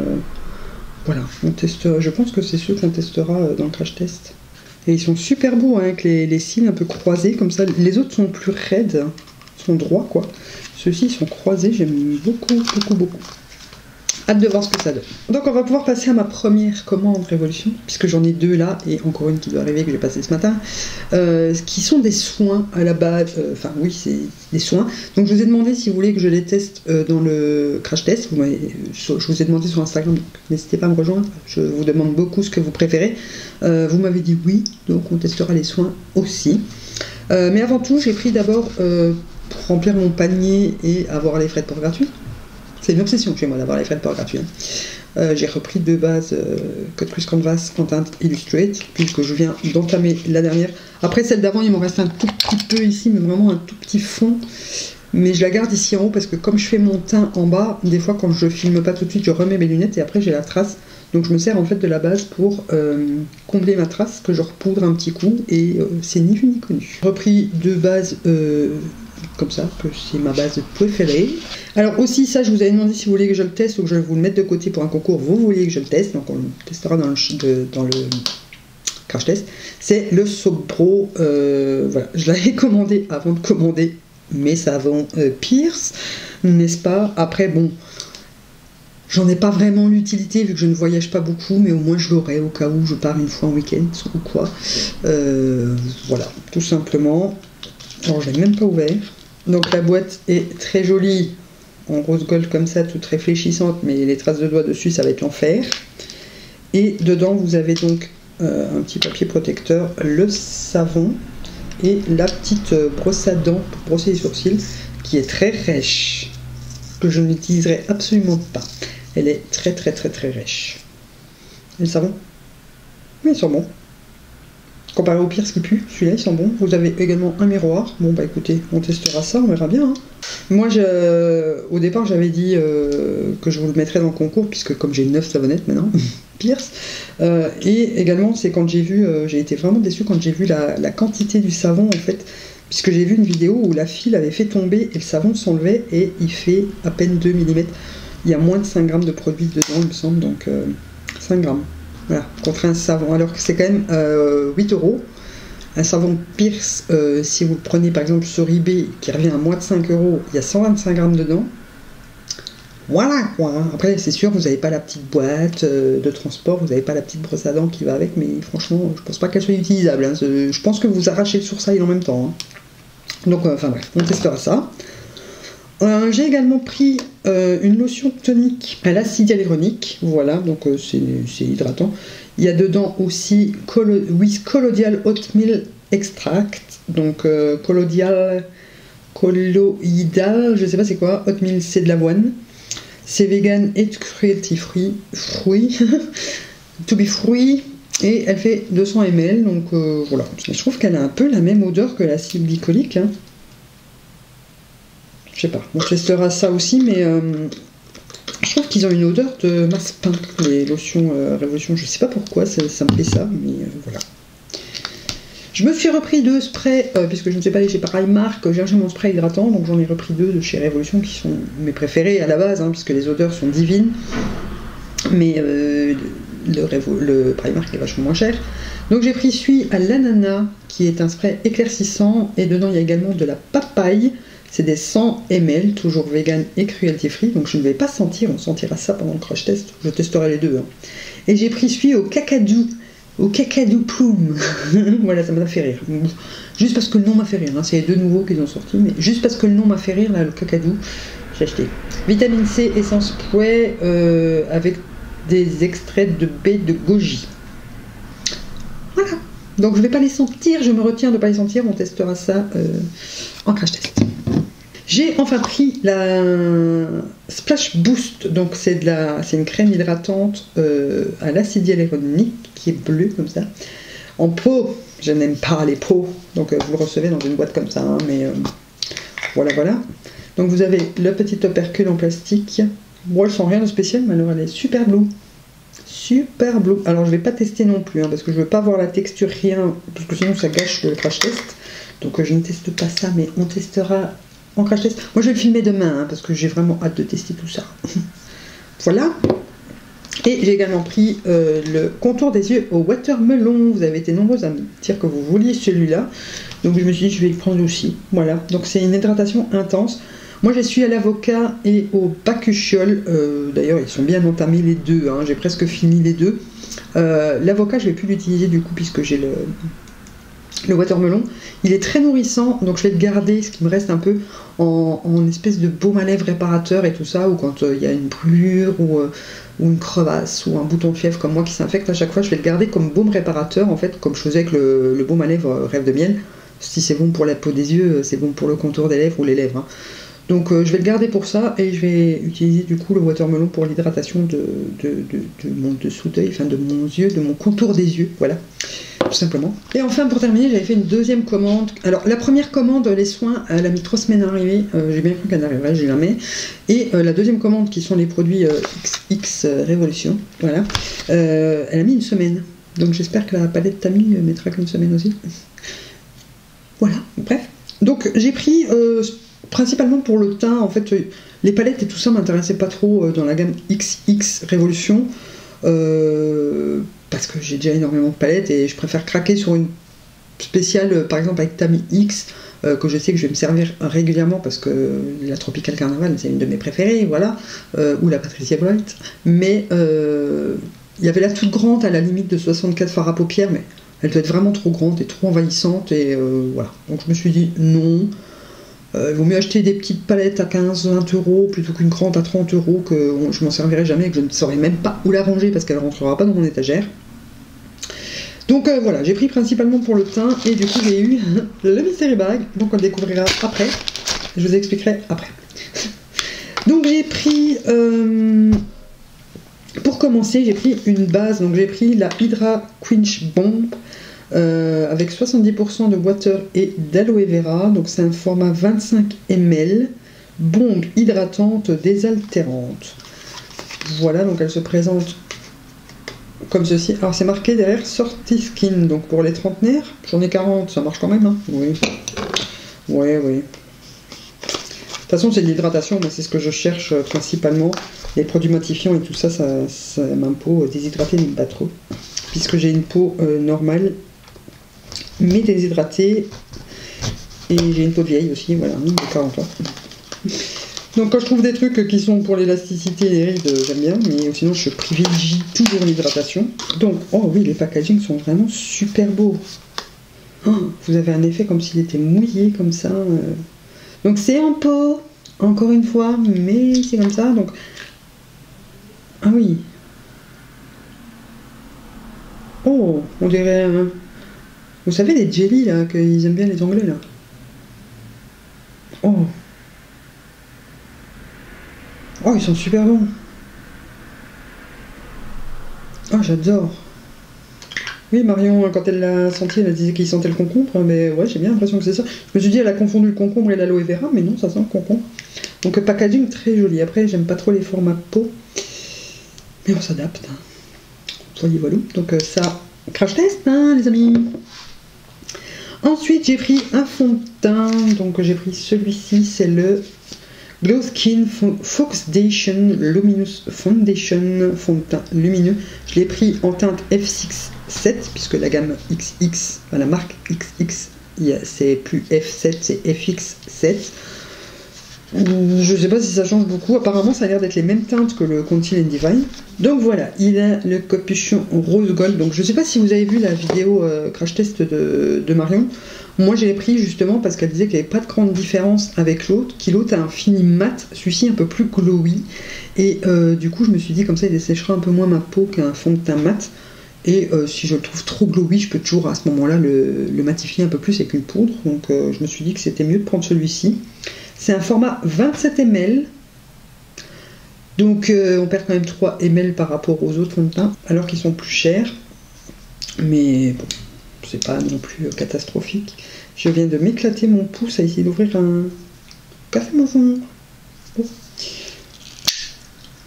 voilà. Je pense que c'est ceux qu'on testera euh, dans le crash test. Et ils sont super beaux, hein, avec les, signes un peu croisés comme ça. Les autres sont plus raides, sont droits quoi. Ceux-ci sont croisés, j'aime beaucoup, beaucoup, beaucoup. Hâte de voir ce que ça donne. Donc on va pouvoir passer à ma première commande Révolution, puisque j'en ai deux là, et encore une qui doit arriver que j'ai passé ce matin, euh, qui sont des soins à la base, euh, enfin oui c'est des soins. Donc je vous ai demandé si vous voulez que je les teste euh, dans le crash test, je vous ai demandé sur Instagram, n'hésitez pas à me rejoindre, je vous demande beaucoup ce que vous préférez. vous m'avez dit oui, donc on testera les soins aussi. mais avant tout j'ai pris d'abord pour remplir mon panier et avoir les frais de port gratuits. C'est une obsession chez moi d'avoir les frais de port gratuits. Hein. Euh, j'ai repris de base euh, Code Plus Canvas en teinte Illustrate, puisque je viens d'entamer la dernière. Après celle d'avant, il m'en reste un tout petit peu ici, mais vraiment un tout petit fond. Mais je la garde ici en haut parce que comme je fais mon teint en bas, des fois quand je filme pas tout de suite, je remets mes lunettes et après j'ai la trace. Donc je me sers en fait de la base pour euh, combler ma trace, que je repoudre un petit coup et c'est ni vu ni connu. Repris de base comme ça, c'est ma base préférée. Alors aussi, ça, je vous avais demandé si vous voulez que je le teste ou que je vous le mette de côté pour un concours, vous vouliez que je le teste, donc on le testera dans le, dans le crash test. C'est le Sobro, euh, voilà, je l'avais commandé avant de commander mes savons euh, Pierce, n'est-ce pas? Après, bon, J'en ai pas vraiment l'utilité vu que je ne voyage pas beaucoup, mais au moins je l'aurai au cas où je pars une fois en week-end ou quoi. Euh, voilà, tout simplement. Alors je l'ai même pas ouvert. Donc la boîte est très jolie, en rose gold comme ça, toute réfléchissante, mais les traces de doigts dessus, ça va être l'enfer. Et dedans, vous avez donc euh, un petit papier protecteur, le savon et la petite euh, brosse à dents pour brosser les sourcils, qui est très rêche, que je n'utiliserai absolument pas. Elle est très très très très rêche. Et le savon? Oui, ils sont bons. Comparé au pire, qui pue, celui-là, il sent bon. Vous avez également un miroir. Bon, bah écoutez, on testera ça, on verra bien. Hein. Moi, au départ, j'avais dit euh, que je vous le mettrais dans le concours, puisque comme j'ai 9 savonnettes maintenant, Pierce. Euh, et également, c'est quand j'ai vu, euh, j'ai été vraiment déçu quand j'ai vu la, quantité du savon, en fait, puisque j'ai vu une vidéo où la file avait fait tomber et le savon s'enlevait et il fait à peine 2 mm. Il y a moins de 5 grammes de produit dedans, il me semble, donc 5 grammes. Voilà, contre un savon. Alors que c'est quand même 8 euh, euros. Un savon Pierce, euh, si vous prenez par exemple sur eBay, qui revient à moins de 5 euros, il y a 125 grammes dedans. Voilà quoi. Hein. Après, c'est sûr, vous n'avez pas la petite boîte euh, de transport, vous n'avez pas la petite brosse à dents qui va avec, mais franchement, je pense pas qu'elle soit utilisable. Hein. Je pense que vous arrachez le sourcil en même temps. Hein. Donc, enfin bref, on testera ça. J'ai également pris euh, une lotion tonique à l'acide hyaluronique, voilà, donc euh, c'est hydratant. Il y a dedans aussi with collodial oatmeal extract, donc collodial, colloidal, je sais pas c'est quoi, oatmeal c'est de l'avoine. C'est vegan et cruelty free, fruit, to be fruit, et elle fait 200 ml, donc voilà. Je trouve qu'elle a un peu la même odeur que l'acide glycolique. Hein. Je sais pas. On testera ça aussi, mais euh, je trouve qu'ils ont une odeur de masse-pain, les lotions euh, Révolution. Je sais pas pourquoi, ça, me fait ça, mais euh, voilà. Je me suis repris deux sprays, puisque je ne sais pas chez pareil marque, j'ai acheté mon spray hydratant, donc j'en ai repris deux de chez Révolution qui sont mes préférés à la base, hein, puisque les odeurs sont divines. Mais le, le Primark est vachement moins cher. Donc j'ai pris celui à l'ananas, qui est un spray éclaircissant, et dedans il y a également de la papaye. C'est des 100 ml, toujours vegan et cruelty free, donc je ne vais pas sentir, on sentira ça pendant le crash test, je testerai les deux. Hein. Et j'ai pris celui au cacadou, au cacadou plume. voilà, ça m'a fait rire. Juste parce que le nom m'a fait rire, hein. c'est les deux nouveaux qu'ils ont sortis, mais juste parce que le nom m'a fait rire, là, le cacadou, j'ai acheté. Vitamine C, essence pouet, euh, avec des extraits de baie de goji. Voilà. Donc je ne vais pas les sentir, je me retiens de ne pas les sentir, on testera ça euh, en crash test. J'ai enfin pris la Splash Boost, donc c'est de la, c'est une crème hydratante euh, à l'acide hyaluronique qui est bleue comme ça, en pot. Je n'aime pas les pots, donc euh, vous le recevez dans une boîte comme ça, hein, mais voilà, voilà. Donc vous avez le petit opercule en plastique. Moi, je sens rien de spécial, mais alors elle est super bleue super bleu. Alors je vais pas tester non plus, hein, parce que je veux pas voir la texture, rien, parce que sinon ça gâche le crash test. Donc euh, je ne teste pas ça, mais on testera crash test. Moi je vais le filmer demain, hein, parce que j'ai vraiment hâte de tester tout ça. voilà. Et j'ai également pris euh, le contour des yeux au watermelon. Vous avez été nombreux à me dire que vous vouliez celui-là. Donc je me suis dit, je vais le prendre aussi. Voilà. Donc c'est une hydratation intense. Moi, je suis à l'avocat et au bacuchiol. Euh, d'ailleurs, ils sont bien entamés les deux. Hein. J'ai presque fini les deux. Euh, l'avocat, je vais plus l'utiliser du coup puisque j'ai le, le watermelon. Il est très nourrissant, donc je vais le garder, ce qui me reste un peu, en, espèce de baume à lèvres réparateur et tout ça, ou quand euh, il y a une brûlure ou, une crevasse ou un bouton de fièvre comme moi qui s'infecte à chaque fois, je vais le garder comme baume réparateur, en fait, comme je faisais avec le, baume à lèvres rêve de miel. Si c'est bon pour la peau des yeux, c'est bon pour le contour des lèvres ou les lèvres. Hein. Donc euh, je vais le garder pour ça et je vais utiliser du coup le watermelon pour l'hydratation de, mon dessous d'œil, enfin de mon yeux, de mon contour des yeux, voilà, tout simplement. Et enfin pour terminer, j'avais fait une deuxième commande. Alors la première commande, les soins, elle a mis trois semaines à arriver, euh, j'ai bien cru qu'elle arriverait, j'ai jamais. Et euh, la deuxième commande qui sont les produits XX Révolution, voilà, elle a mis une semaine. Donc j'espère que la palette Tami mettra qu'une semaine aussi. Voilà, bref. Donc j'ai pris principalement pour le teint, en fait, les palettes et tout ça m'intéressaient pas trop euh, dans la gamme XX Révolution. Euh, parce que j'ai déjà énormément de palettes et je préfère craquer sur une spéciale, euh, par exemple avec Tami X, que je sais que je vais me servir régulièrement parce que la Tropical Carnaval, c'est une de mes préférées, voilà, ou la Patricia Bright. Mais il y avait la toute grande à la limite de 64 fards à paupières, mais elle doit être vraiment trop grande et trop envahissante, et voilà. Donc je me suis dit non. Euh, il vaut mieux acheter des petites palettes à 15-20 euros plutôt qu'une grande à 30 euros que je m'en servirai jamais et que je ne saurais même pas où la ranger parce qu'elle rentrera pas dans mon étagère. Donc euh, voilà, j'ai pris principalement pour le teint et du coup j'ai eu le mystery bag, donc on le découvrira après. Je vous expliquerai après. Donc j'ai pris, euh, pour commencer, j'ai pris une base, donc j'ai pris la Hydra Quench Bomb euh, avec 70% de water et d'aloe vera. Donc c'est un format 25 ml, bombe hydratante désaltérante. Voilà, donc elle se présente comme ceci. Alors c'est marqué derrière Sorty Skin, donc pour les trentenaires. J'en ai 40, ça marche quand même. Hein oui. Oui, oui. De toute façon, c'est de l'hydratation, mais c'est ce que je cherche euh, principalement. Les produits matifiants et tout ça, ça, ça ma peau déshydratée n'aime pas trop. Puisque j'ai une peau euh, normale mais déshydraté. Et j'ai une peau vieille aussi, voilà, de 40 ans. Donc quand je trouve des trucs qui sont pour l'élasticité les rides, j'aime bien, mais sinon je privilégie toujours l'hydratation. Donc, oh oui, les packagings sont vraiment super beaux. Oh, vous avez un effet comme s'il était mouillé comme ça. Euh. Donc c'est en pot, encore une fois, mais c'est comme ça. Donc, ah oui. Oh, on dirait vous savez, les jelly, là, qu'ils aiment bien les Anglais, là. Oh Oh, ils sont super bons Oh, j'adore Oui, Marion, quand elle l'a senti, elle disait qu'il sentait le concombre, mais ouais, j'ai bien l'impression que c'est ça. Je me suis dit, elle a confondu le concombre et l'aloe vera, mais non, ça sent le concombre. Donc, packaging très joli. Après, j'aime pas trop les formats peau, mais on s'adapte. Hein. Soyez voilà. Donc, euh, ça, crash test, hein, les amis Ensuite, j'ai pris un fond de teint. Donc, j'ai pris celui-ci. C'est le Glow Skin Foundation Luminous Foundation fond de teint lumineux. Je l'ai pris en teinte F6-7 puisque la gamme XX, la marque XX, c'est plus F7, c'est FX7. Je sais pas si ça change beaucoup. Apparemment, ça a l'air d'être les mêmes teintes que le Conceal Divine. Donc voilà, il a le capuchon rose gold. Donc je sais pas si vous avez vu la vidéo euh, crash test de, Marion. Moi, je l'ai pris justement parce qu'elle disait qu'il n'y avait pas de grande différence avec l'autre. Qui l'autre a un fini mat, celui-ci un peu plus glowy. Et euh, du coup, je me suis dit comme ça, il desséchera un peu moins ma peau qu'un fond de teint mat. Et euh, si je le trouve trop glowy, je peux toujours à ce moment-là le, matifier un peu plus avec une poudre. Donc je me suis dit que c'était mieux de prendre celui-ci. C'est un format 27 ml. Donc euh, on perd quand même 3 ml par rapport aux autres fonds de teint, alors qu'ils sont plus chers. Mais bon, c'est pas non plus catastrophique. Je viens de m'éclater mon pouce à essayer d'ouvrir un café maison.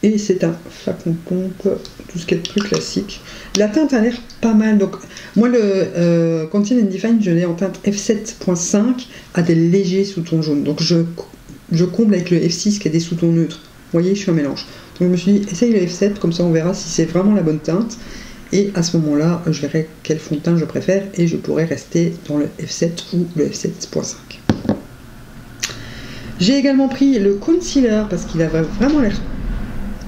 Et c'est un flacon pompe, tout ce qui est plus classique. La teinte a l'air pas mal. Donc, moi, le euh, Continent Define, je l'ai en teinte F7.5 à des légers sous-tons jaunes. Donc, je, je comble avec le F6 qui a des sous-tons neutres. Voyez, je suis un mélange. Donc, je me suis dit, essaye le F7, comme ça on verra si c'est vraiment la bonne teinte. Et à ce moment-là, je verrai quel fond de teint je préfère et je pourrai rester dans le F7 ou le F7.5. J'ai également pris le concealer parce qu'il a vraiment l'air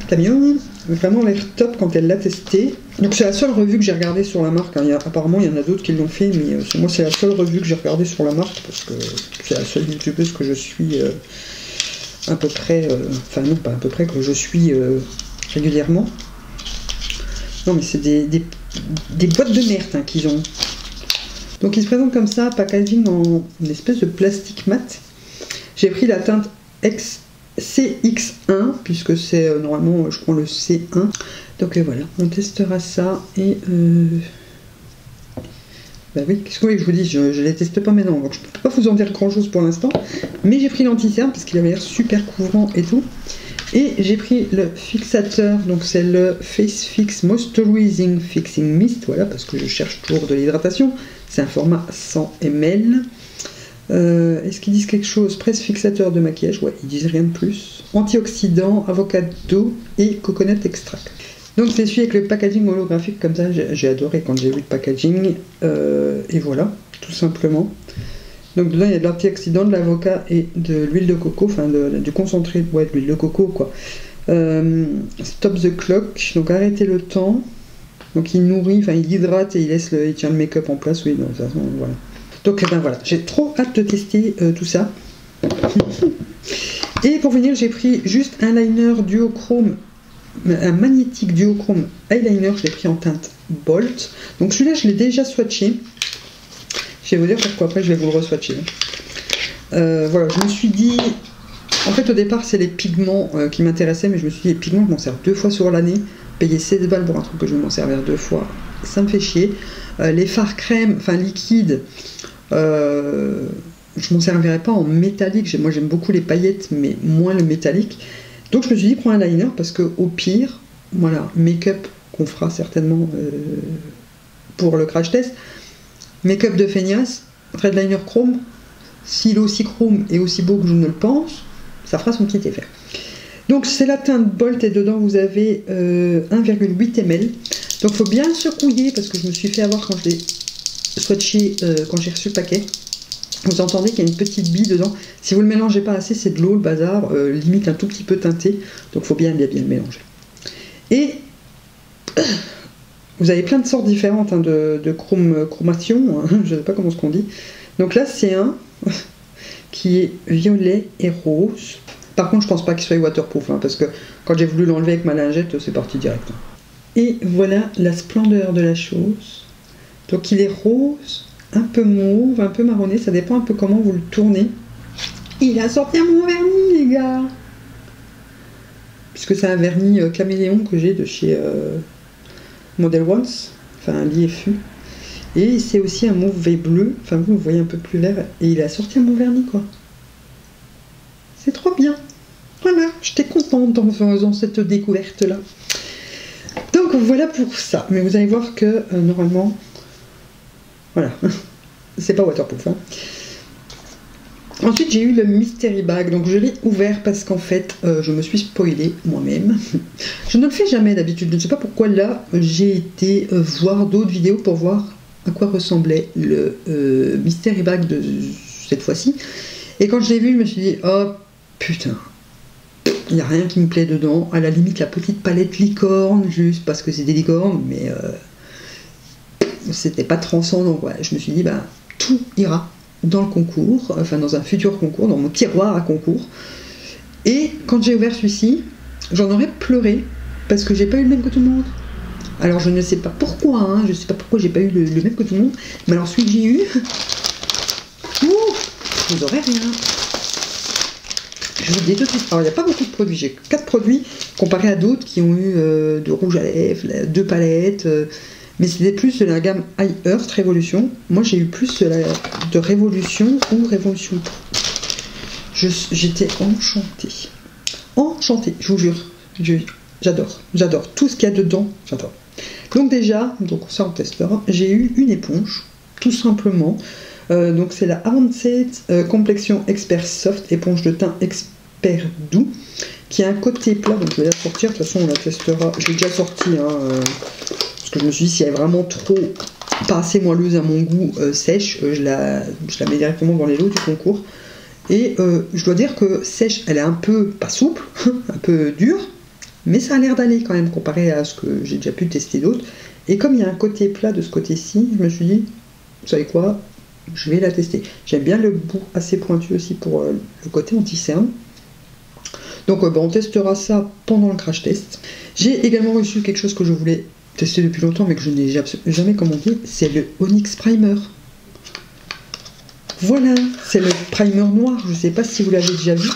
camion, vraiment l'air top quand elle l'a testé. Donc c'est la seule revue que j'ai regardée sur la marque. Hein. apparemment il y en a d'autres qui l'ont fait, mais euh, moi c'est la seule revue que j'ai regardée sur la marque parce que c'est la seule youtubeuse que je suis euh, à peu près, euh, enfin non pas à peu près que je suis régulièrement. Non mais c'est des, boîtes de merde hein, qu'ils ont. Donc ils se présentent comme ça, packaging en une espèce de plastique mat. J'ai pris la teinte X CX1, puisque c'est euh, normalement, je prends le C1. Donc euh, voilà, on testera ça et. Euh... Bah oui, qu'est-ce que je vous dis Je ne les teste pas maintenant, donc je ne peux pas vous en dire grand chose pour l'instant. Mais j'ai pris l'anti-cerne parce qu'il avait l'air super couvrant et tout. Et j'ai pris le fixateur, donc c'est le Face Fix Moisturizing Fixing Mist, voilà, parce que je cherche toujours de l'hydratation. C'est un format 100 ml. Euh, est-ce qu'ils disent quelque chose? Presse fixateur de maquillage, ouais, ils disent rien de plus. Antioxydant, avocado et coconut extract. Donc c'est celui avec le packaging holographique comme ça, j'ai adoré quand j'ai vu le packaging. Euh, et voilà, tout simplement. Donc dedans il y a de l'antioxydant, de l'avocat et de l'huile de coco, enfin du concentré ouais, de l'huile de coco quoi. Euh, stop the clock, donc arrêtez le temps. Donc il nourrit, enfin il hydrate et il laisse le, il tient le make-up en place, oui, de toute façon, voilà. Donc eh ben voilà, j'ai trop hâte de tester euh, tout ça. Et pour venir, j'ai pris juste un liner duochrome, un magnétique duochrome eyeliner, je l'ai pris en teinte Bolt. Donc celui-là, je l'ai déjà swatché. Je vais vous dire pourquoi après je vais vous le re-swatcher. Euh, voilà, je me suis dit, en fait au départ c'est les pigments euh, qui m'intéressaient, mais je me suis dit les pigments je m'en sers deux fois sur l'année. Payer 16 balles pour un truc que je vais m'en servir deux fois, ça me fait chier. les fards crème, enfin liquides, euh, je m'en servirais pas en métallique. Moi, j'aime beaucoup les paillettes, mais moins le métallique. Donc, je me suis dit, prends un liner parce que au pire, voilà, make-up qu'on fera certainement euh, pour le crash test. Make-up de feignasse, Red Liner Chrome. S'il est aussi chrome et aussi beau que je ne le pense, ça fera son petit effet. Donc, c'est la teinte Bolt et dedans, vous avez 1,8 euh, ml. Donc, faut bien secouiller parce que je me suis fait avoir quand je l'ai swatché euh, quand j'ai reçu le paquet. Vous entendez qu'il y a une petite bille dedans. Si vous le mélangez pas assez, c'est de l'eau, le bazar, euh, limite un tout petit peu teinté. Donc faut bien bien bien le mélanger. Et vous avez plein de sortes différentes hein, de, de chromation, hein, je ne sais pas comment ce qu'on dit. Donc là c'est un qui est violet et rose. Par contre je pense pas qu'il soit waterproof, hein, parce que quand j'ai voulu l'enlever avec ma lingette, c'est parti direct. Et voilà la splendeur de la chose. Donc il est rose, un peu mauve, un peu marronné, ça dépend un peu comment vous le tournez. Il a sorti un mon vernis, les gars Puisque c'est un vernis euh, caméléon que j'ai de chez euh, Model Ones, enfin un l'IFU. Et c'est aussi un mauve bleu, enfin vous, voyez un peu plus l'air, et il a sorti un mon vernis, quoi. C'est trop bien Voilà, j'étais contente en faisant cette découverte-là. Donc voilà pour ça. Mais vous allez voir que, euh, normalement, voilà. c'est pas waterproof. Hein. Ensuite, j'ai eu le Mystery Bag, donc je l'ai ouvert parce qu'en fait, euh, je me suis spoilé moi-même. je ne le fais jamais d'habitude, je ne sais pas pourquoi là, j'ai été euh, voir d'autres vidéos pour voir à quoi ressemblait le euh, Mystery Bag de cette fois-ci. Et quand je l'ai vu, je me suis dit, oh putain, il n'y a rien qui me plaît dedans. À la limite, la petite palette licorne, juste parce que c'est des licornes, mais c'était pas transcendant. Je me suis dit, bah, tout ira dans le concours, enfin dans un futur concours, dans mon tiroir à concours. Et quand j'ai ouvert celui-ci, j'en aurais pleuré parce que j'ai pas eu le même que tout le monde. Alors je ne sais pas pourquoi, hein, je sais pas pourquoi j'ai pas eu le, même que tout le monde, mais alors celui que j'ai eu, ouh, vous aurez rien. Je vous dis tout de suite, alors il n'y a pas beaucoup de produits, j'ai 4 produits comparé à d'autres qui ont eu euh, de rouge à lèvres, deux palettes. Euh, mais c'était plus de la gamme High Earth Révolution. Moi, j'ai eu plus de, Révolution ou Révolution J'étais enchantée. Enchantée, je vous jure. J'adore, j'adore. Tout ce qu'il y a dedans, j'adore. Donc déjà, donc ça on testera, j'ai eu une éponge, tout simplement. Euh, donc c'est la Avanced euh, Complexion Expert Soft, éponge de teint expert doux, qui a un côté plat, donc je vais la sortir, de toute façon on la testera, j'ai déjà sorti, hein, euh, parce que je me suis dit, si elle est vraiment trop pas assez moelleuse à mon goût, euh, sèche, euh, je, la, je, la, mets directement dans les lots du concours. Et euh, je dois dire que sèche, elle est un peu, pas souple, un peu dure, mais ça a l'air d'aller quand même comparé à ce que j'ai déjà pu tester d'autres. Et comme il y a un côté plat de ce côté-ci, je me suis dit, vous savez quoi, je vais la tester. J'aime bien le bout assez pointu aussi pour le côté anti-cerne. Donc on testera ça pendant le crash test. J'ai également reçu quelque chose que je voulais testé depuis longtemps mais que je n'ai jamais commandé, c'est le Onyx Primer. Voilà, c'est le primer noir, je ne sais pas si vous l'avez déjà vu.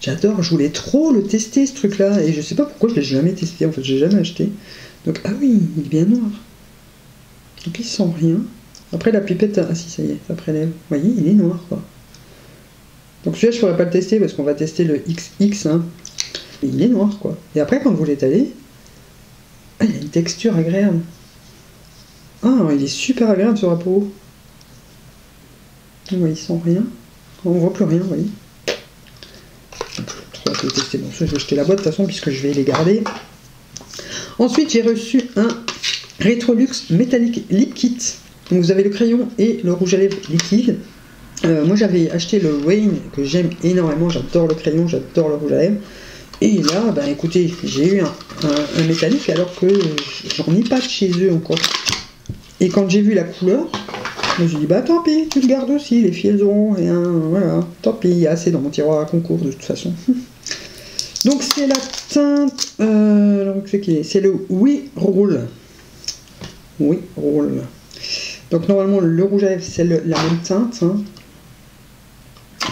J'adore, je voulais trop le tester ce truc là et je sais pas pourquoi je l'ai jamais testé, en fait j'ai jamais acheté. Donc ah oui, il est bien noir. Donc il sent rien. Après la pipette, ah si ça y est, ça prélève. Vous voyez, il est noir quoi. Donc celui-là je pourrais pas le tester parce qu'on va tester le XX. Hein. il est noir quoi. Et après quand vous l'étalez, il a une texture agréable. Ah, il est super agréable la peau. Oui, il sent rien. On voit plus rien, vous voyez. Je vais tester. Je vais jeter la boîte de toute façon puisque je vais les garder. Ensuite, j'ai reçu un Retrolux Metallic Lip Kit. Donc, vous avez le crayon et le rouge à lèvres liquide. Euh, moi, j'avais acheté le Wayne que j'aime énormément. J'adore le crayon, j'adore le rouge à lèvres. Et là, ben écoutez, j'ai eu un, métallique alors que j'en ai pas de chez eux encore. Et quand j'ai vu la couleur, je me suis dit, bah tant pis, tu le gardes aussi, les filles elles rien, voilà, tant pis, il y a assez dans mon tiroir à concours de toute façon. Donc c'est la teinte, euh, c'est le Oui Roll. Oui Roll. Donc normalement le rouge à lèvres c'est la même teinte. Hein.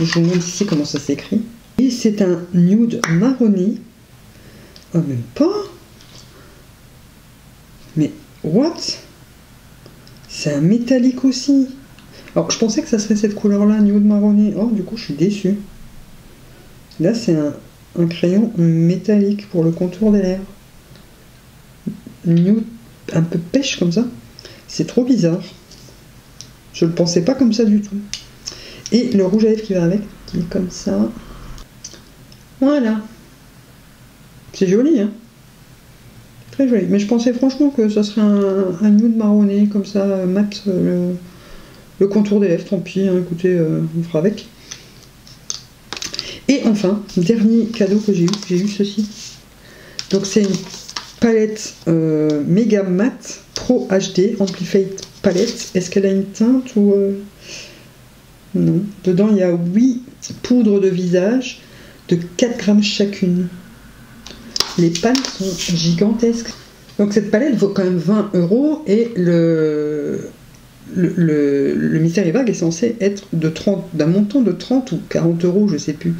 Je vous montre ici comment ça s'écrit. Et c'est un nude marronné. Oh, même pas. Mais what? C'est un métallique aussi. Alors, je pensais que ça serait cette couleur-là, nude marronné. Oh, du coup, je suis déçu. Là, c'est un, crayon métallique pour le contour des lèvres. Nude, un peu pêche comme ça. C'est trop bizarre. Je ne le pensais pas comme ça du tout. Et le rouge à lèvres qui va avec, qui est comme ça. Voilà. C'est joli, hein Très joli. Mais je pensais franchement que ça serait un, nude marronné, comme ça, mat, euh, le, contour des lèvres. Tant pis, hein, écoutez, euh, on fera avec. Et enfin, dernier cadeau que j'ai eu, j'ai eu ceci. Donc c'est une palette euh, méga mat Pro HD Amplified palette. Est-ce qu'elle a une teinte ou... Non? Dedans, il y a 8 poudres de visage de 4 grammes chacune. Les palettes sont gigantesques. Donc cette palette vaut quand même 20 euros et le, le, le, Mystery Bag est censé être de 30, d'un montant de 30 ou 40 euros, je sais plus.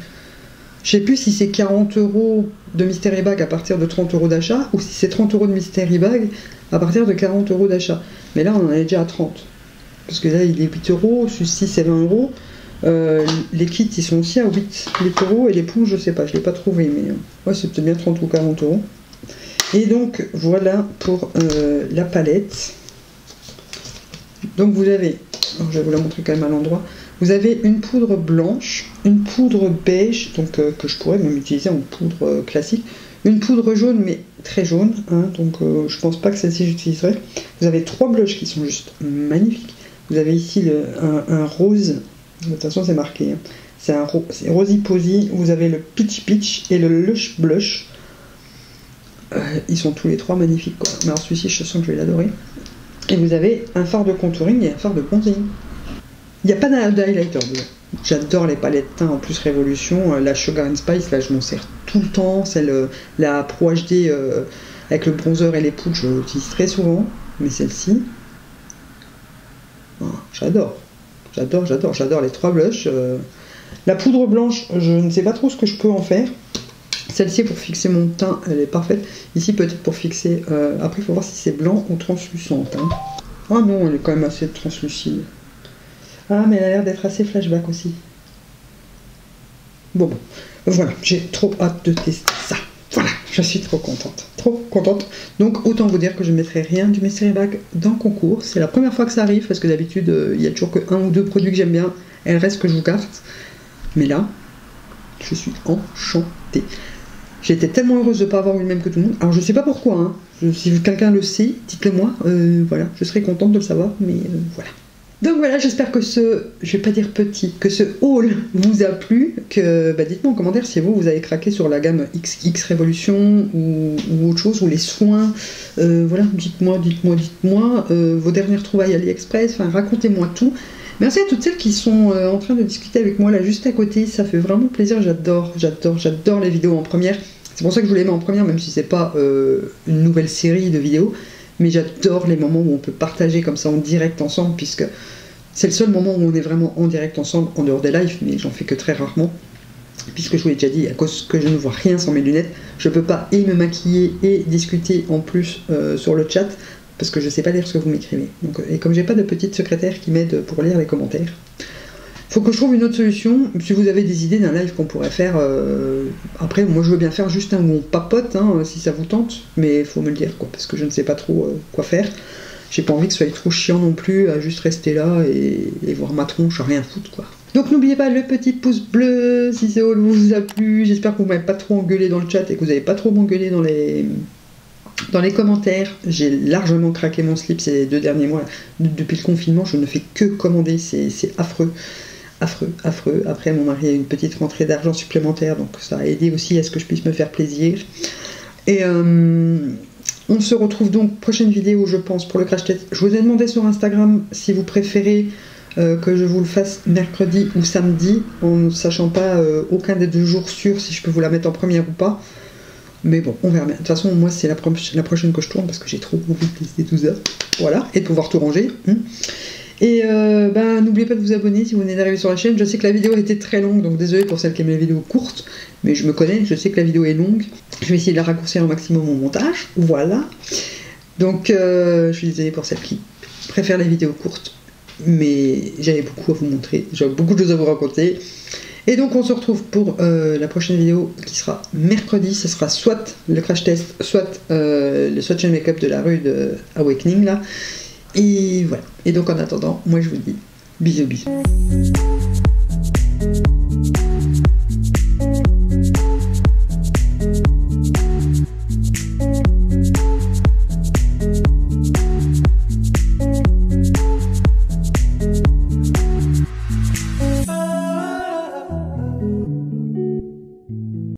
Je sais plus si c'est 40 euros de Mystery Bag à partir de 30 euros d'achat ou si c'est 30 euros de Mystery Bag à partir de 40 euros d'achat. Mais là, on en est déjà à 30. Parce que là, il est 8 euros, 6 et 20 euros. Euh, les kits ils sont aussi à 8, les euros et les poules je sais pas, je l'ai pas trouvé mais euh, ouais, c'est peut-être bien 30 ou 40 euros. Et donc voilà pour euh, la palette. Donc vous avez je vais vous la montrer quand même à l'endroit. Vous avez une poudre blanche, une poudre beige, donc que je pourrais même utiliser en poudre classique, une poudre jaune, mais très jaune, hein, donc je pense pas que celle-ci j'utiliserai. Vous avez trois blushs qui sont juste magnifiques. Vous avez ici un, rose, de toute façon c'est marqué, hein. c'est un Rosy Posy, vous avez le Peach Peach et le Lush Blush. ils sont tous les trois magnifiques. Quoi. Mais alors celui-ci, je sens que je vais l'adorer. Et vous avez un fard de contouring et un fard de bronzing. Il n'y a pas d'highlighter J'adore les palettes teint en plus Révolution. Euh, la Sugar Spice, là je m'en sers tout le temps. Celle, euh, la Pro HD euh, avec le bronzer et les poudres, je l'utilise très souvent. Mais celle-ci, ah, j'adore. J'adore, j'adore, j'adore les trois blushs. la poudre blanche, je ne sais pas trop ce que je peux en faire. Celle-ci pour fixer mon teint, elle est parfaite. Ici peut-être pour fixer. après, il faut voir si c'est blanc ou translucante. Hein. Ah non, elle est quand même assez translucide. Ah, mais elle a l'air d'être assez flashback aussi. Bon, voilà, j'ai trop hâte de tester ça. Voilà, je suis trop contente. Trop contente. Donc, autant vous dire que je ne mettrai rien du Mystery Bag dans le concours. C'est la première fois que ça arrive parce que d'habitude, euh, il y a toujours que un ou deux produits que j'aime bien. Et reste que je vous garde. Mais là, je suis enchantée. J'étais tellement heureuse de ne pas avoir eu le même que tout le monde. Alors, je ne sais pas pourquoi. Hein. si quelqu'un le sait, dites-le moi. Euh, voilà, je serais contente de le savoir. Mais euh, voilà. Donc voilà, j'espère que ce, je vais pas dire petit, que ce haul vous a plu, que bah, dites-moi en commentaire si vous, vous avez craqué sur la gamme XX Révolution ou, autre chose, ou les soins, euh, voilà, dites-moi, dites-moi, dites-moi, euh, vos dernières trouvailles AliExpress, enfin racontez-moi tout. Merci à toutes celles qui sont euh, en train de discuter avec moi là juste à côté, ça fait vraiment plaisir, j'adore, j'adore, j'adore les vidéos en première. C'est pour ça que je vous les mets en première, même si c'est pas une nouvelle série de vidéos mais j'adore les moments où on peut partager comme ça en direct ensemble, puisque c'est le seul moment où on est vraiment en direct ensemble, en dehors des lives, mais j'en fais que très rarement. Puisque je vous l'ai déjà dit, à cause que je ne vois rien sans mes lunettes, je ne peux pas et me maquiller et discuter en plus euh, sur le chat, parce que je ne sais pas lire ce que vous m'écrivez. et comme j'ai pas de petite secrétaire qui m'aide pour lire les commentaires, faut que je trouve une autre solution. Si vous avez des idées d'un live qu'on pourrait faire, euh, après, moi je veux bien faire juste un où on papote, hein, si ça vous tente, mais faut me le dire, quoi, parce que je ne sais pas trop euh, quoi faire. J'ai pas envie que ce soit trop chiant non plus à juste rester là et, voir ma tronche à rien foutre, quoi. Donc n'oubliez pas le petit pouce bleu si ce vous a plu. J'espère que vous m'avez pas trop engueulé dans le chat et que vous n'avez pas trop m'engueulé dans les dans les commentaires. J'ai largement craqué mon slip ces deux derniers mois. Depuis le confinement, je ne fais que commander, c'est affreux affreux, affreux. Après, mon mari a une petite rentrée d'argent supplémentaire, donc ça a aidé aussi à ce que je puisse me faire plaisir. Et euh, on se retrouve donc prochaine vidéo, je pense, pour le crash test. Je vous ai demandé sur Instagram si vous préférez euh, que je vous le fasse mercredi ou samedi, en ne sachant pas euh, aucun des deux jours sûr si je peux vous la mettre en première ou pas. Mais bon, on verra bien. De toute façon, moi, c'est la, prochaine que je tourne parce que j'ai trop envie de tester tout ça. Voilà, et de pouvoir tout ranger. Hein. Et euh, ben, n'oubliez pas de vous abonner si vous venez d'arriver sur la chaîne. Je sais que la vidéo était très longue, donc désolé pour celles qui aiment les vidéos courtes, mais je me connais, je sais que la vidéo est longue. Je vais essayer de la raccourcir au maximum au montage. Voilà. Donc euh, je suis désolée pour celles qui préfèrent les vidéos courtes, mais j'avais beaucoup à vous montrer, j'avais beaucoup de choses à vous raconter. Et donc on se retrouve pour euh, la prochaine vidéo qui sera mercredi. Ce sera soit le crash test, soit le swatch and make-up de la rue de Awakening là. Et voilà. Et donc en attendant, moi je vous dis bisous bisous.